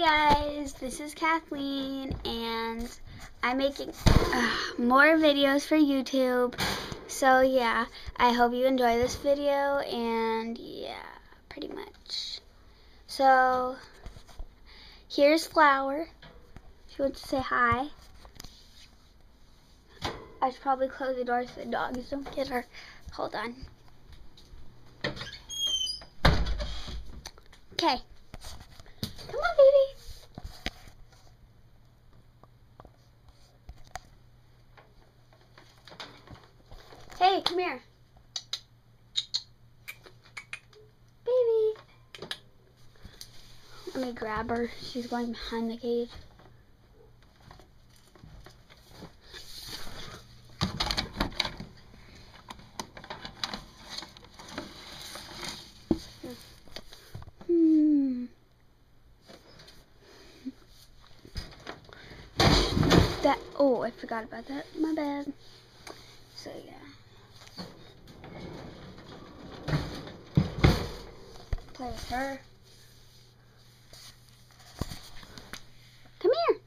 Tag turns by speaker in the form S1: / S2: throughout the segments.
S1: guys, this is Kathleen and I'm making uh, more videos for YouTube. So yeah, I hope you enjoy this video and yeah, pretty much. So here's Flower. She wants to say hi. I should probably close the door so the dogs don't get her. Hold on. Okay. Come on, baby. Hey, come here. Baby. Let me grab her. She's going behind the cage. Hmm. That, oh, I forgot about that. My bad. So, yeah. Play with her. Come here.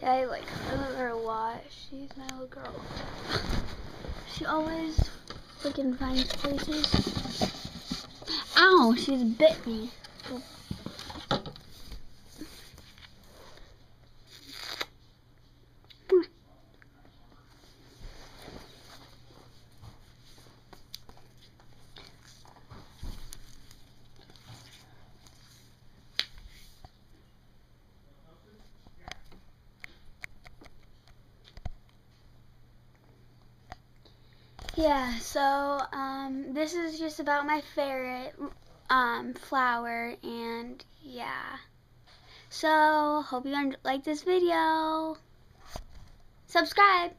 S1: Yeah, I like her a lot. She's my little girl. She always freaking finds places. Ow, she's bit me. Yeah, so um, this is just about my ferret um, flower, and yeah. So, hope you like this video. Subscribe.